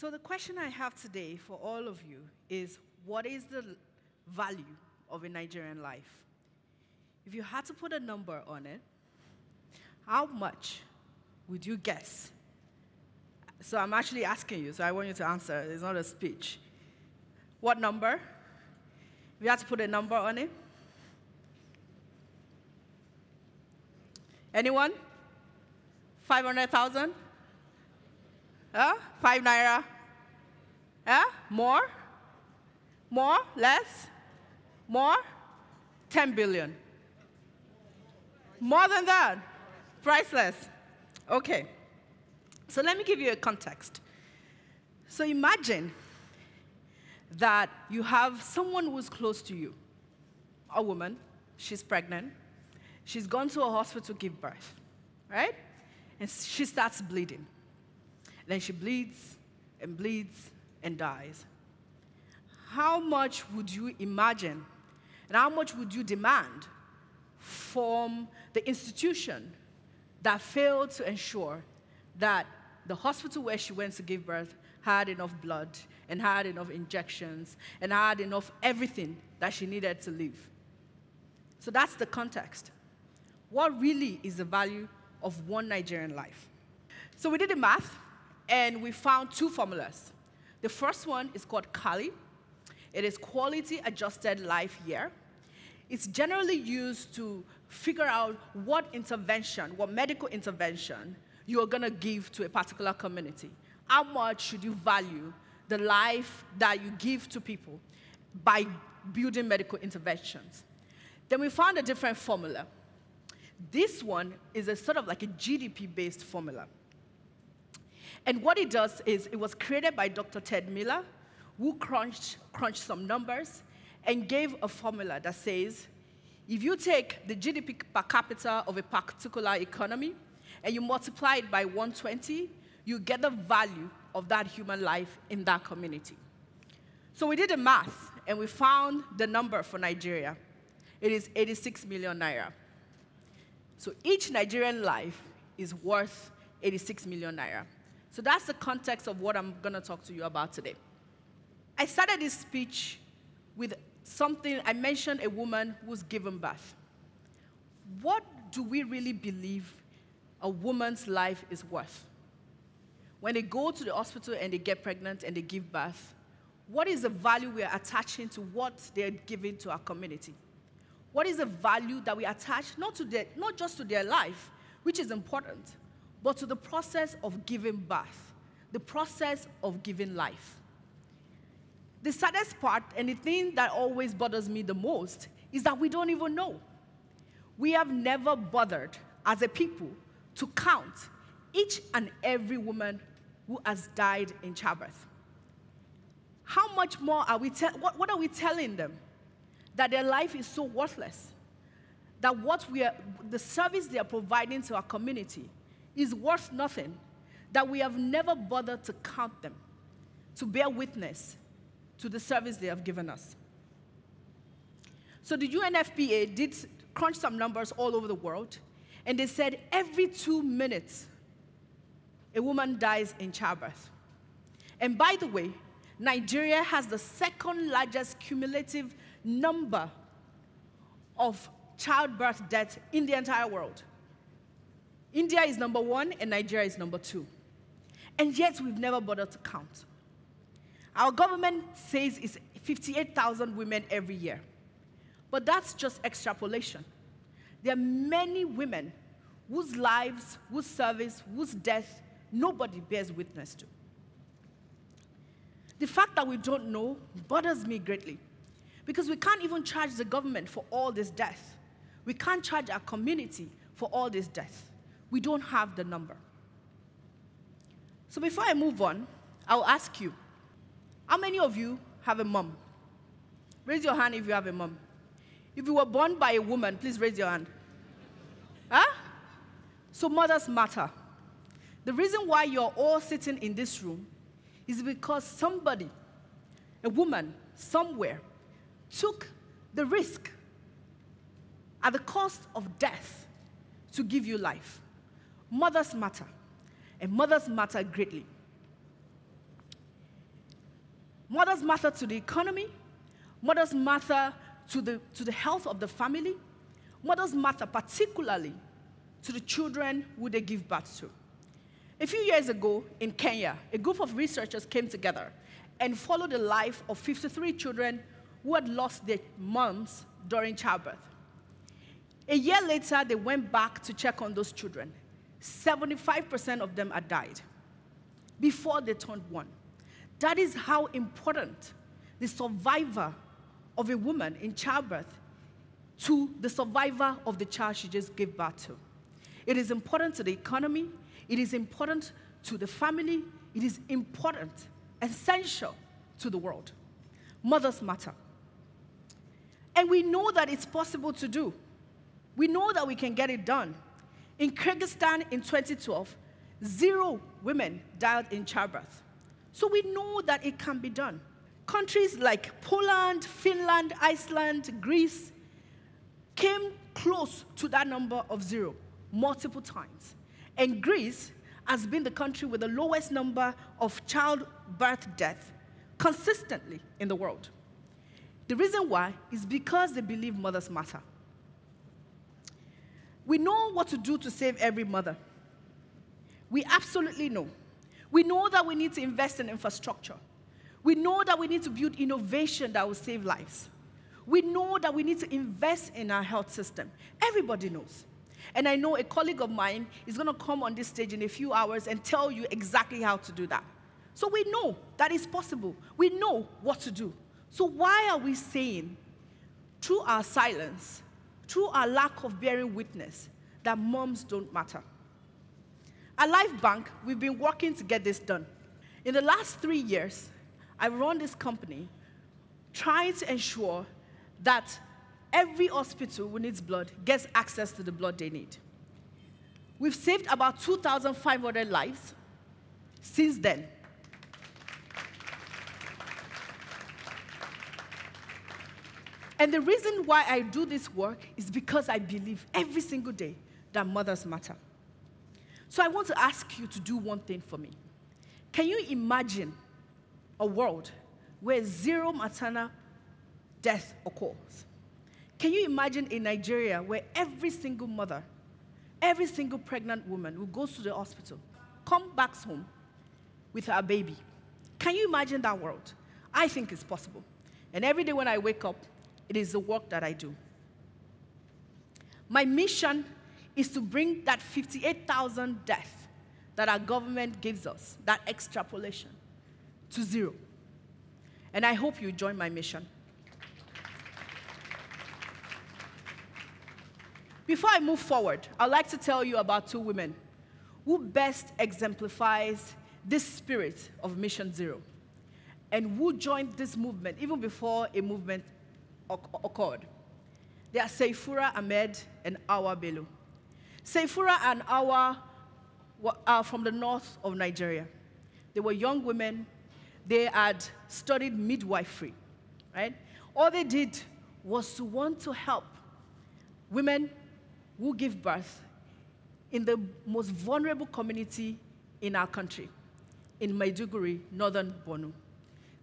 So, the question I have today for all of you is what is the value of a Nigerian life? If you had to put a number on it, how much would you guess? So, I'm actually asking you, so I want you to answer. It's not a speech. What number? If you had to put a number on it? Anyone? 500,000? Huh? Five naira? Huh? More? More? Less? More? 10 billion. More than that? Priceless. Okay. So let me give you a context. So imagine that you have someone who's close to you, a woman, she's pregnant, she's gone to a hospital to give birth, right? And she starts bleeding. Then she bleeds and bleeds and dies. How much would you imagine and how much would you demand from the institution that failed to ensure that the hospital where she went to give birth had enough blood and had enough injections and had enough everything that she needed to live? So that's the context. What really is the value of one Nigerian life? So we did the math and we found two formulas. The first one is called QALY. It is quality adjusted life year. It's generally used to figure out what intervention, what medical intervention you're going to give to a particular community. How much should you value the life that you give to people by building medical interventions? Then we found a different formula. This one is a sort of like a GDP based formula. And what it does is it was created by Dr. Ted Miller, who crunched, crunched some numbers and gave a formula that says if you take the GDP per capita of a particular economy and you multiply it by 120, you get the value of that human life in that community. So we did the math and we found the number for Nigeria. It is 86 million naira. So each Nigerian life is worth 86 million naira. So that's the context of what I'm going to talk to you about today. I started this speech with something, I mentioned a woman who's given birth. What do we really believe a woman's life is worth? When they go to the hospital and they get pregnant and they give birth, what is the value we are attaching to what they're giving to our community? What is the value that we attach not, to their, not just to their life, which is important, but to the process of giving birth, the process of giving life. The saddest part, and the thing that always bothers me the most, is that we don't even know. We have never bothered as a people to count each and every woman who has died in childbirth. How much more are we, what, what are we telling them? That their life is so worthless. That what we are, the service they are providing to our community is worth nothing, that we have never bothered to count them, to bear witness to the service they have given us. So the UNFPA did crunch some numbers all over the world, and they said every two minutes, a woman dies in childbirth. And by the way, Nigeria has the second largest cumulative number of childbirth deaths in the entire world. India is number one and Nigeria is number two. And yet we've never bothered to count. Our government says it's 58,000 women every year. But that's just extrapolation. There are many women whose lives, whose service, whose death nobody bears witness to. The fact that we don't know bothers me greatly because we can't even charge the government for all this death. We can't charge our community for all this death we don't have the number. So before I move on, I'll ask you how many of you have a mom? Raise your hand if you have a mom. If you were born by a woman, please raise your hand. Huh? So mothers matter. The reason why you're all sitting in this room is because somebody, a woman, somewhere, took the risk at the cost of death to give you life. Mothers matter. And mothers matter greatly. Mothers matter to the economy, mothers matter to the, to the health of the family, mothers matter particularly to the children who they give birth to. A few years ago in Kenya, a group of researchers came together and followed the life of 53 children who had lost their moms during childbirth. A year later, they went back to check on those children. 75% of them had died before they turned one. That is how important the survivor of a woman in childbirth to the survivor of the child she just gave birth to. It is important to the economy, it is important to the family, it is important, essential to the world. Mothers matter. And we know that it's possible to do. We know that we can get it done. In Kyrgyzstan in 2012, zero women died in childbirth. So we know that it can be done. Countries like Poland, Finland, Iceland, Greece came close to that number of zero multiple times. And Greece has been the country with the lowest number of childbirth deaths consistently in the world. The reason why is because they believe mothers matter. We know what to do to save every mother. We absolutely know. We know that we need to invest in infrastructure. We know that we need to build innovation that will save lives. We know that we need to invest in our health system. Everybody knows. And I know a colleague of mine is going to come on this stage in a few hours and tell you exactly how to do that. So we know that is possible. We know what to do. So why are we saying, through our silence, through our lack of bearing witness, that moms don't matter? At Life Bank, we've been working to get this done. In the last three years, I've run this company trying to ensure that every hospital who needs blood gets access to the blood they need. We've saved about 2,500 lives since then. And the reason why I do this work is because I believe every single day that mothers matter. So I want to ask you to do one thing for me. Can you imagine a world where zero maternal death occurs? Can you imagine in Nigeria where every single mother, every single pregnant woman who goes to the hospital, come back home with her baby? Can you imagine that world? I think it's possible. And every day when I wake up, it is the work that I do. My mission is to bring that 58,000 deaths that our government gives us, that extrapolation, to zero. And I hope you join my mission. Before I move forward, I'd like to tell you about two women who best exemplifies this spirit of Mission Zero and who joined this movement even before a movement occurred. They are Saifura Ahmed and Awa Bello. Saifura and Awa are from the north of Nigeria. They were young women. They had studied midwifery, right? All they did was to want to help women who give birth in the most vulnerable community in our country, in Maiduguri, northern Borno.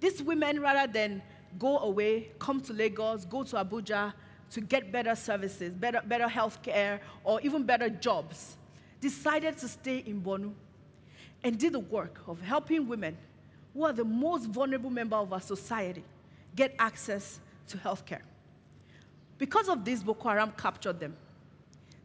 These women, rather than go away, come to Lagos, go to Abuja to get better services, better, better health care, or even better jobs, decided to stay in Borno and did the work of helping women who are the most vulnerable member of our society get access to health care. Because of this, Boko Haram captured them.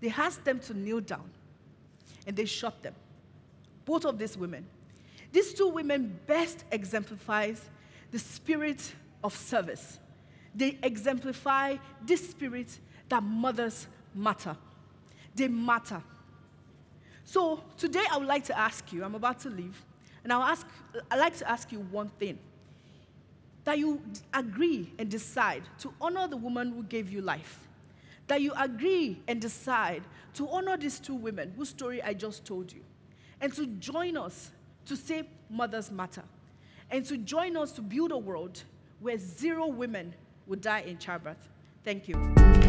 They asked them to kneel down and they shot them. Both of these women. These two women best exemplifies the spirit of service. They exemplify this spirit that mothers matter. They matter. So today I would like to ask you, I'm about to leave, and I'll ask, I'd like to ask you one thing. That you agree and decide to honor the woman who gave you life. That you agree and decide to honor these two women whose story I just told you. And to join us to say mothers matter. And to join us to build a world where zero women would die in childbirth. Thank you.